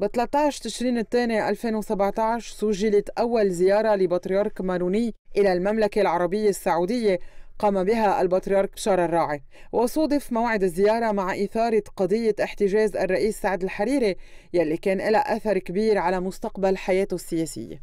ب 13 تشرين الثاني 2017 سجلت أول زيارة لبطريرك ماروني إلى المملكة العربية السعودية قام بها البطريرك بشار الراعي وصودف موعد الزيارة مع إثارة قضية احتجاز الرئيس سعد الحريري يلي كان لها أثر كبير على مستقبل حياته السياسية.